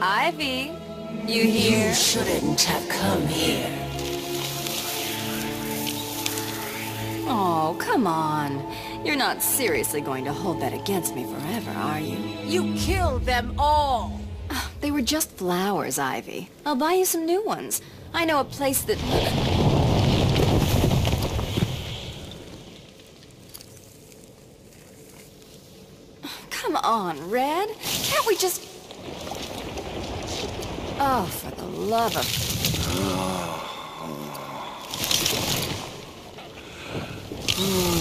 Ivy. You hear? You shouldn't have come here. Oh, come on. You're not seriously going to hold that against me forever, are you? You killed them all! Ah, they were just flowers, Ivy. I'll buy you some new ones. I know a place that... Come on, Red. Can't we just... Oh, for the love of... Oh.